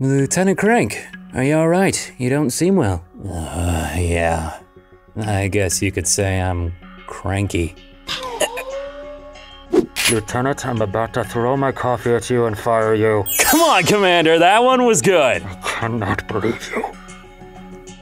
Lieutenant Crank, are you alright? You don't seem well. Uh, yeah. I guess you could say I'm cranky. Lieutenant, I'm about to throw my coffee at you and fire you. Come on, Commander, that one was good. I cannot believe you.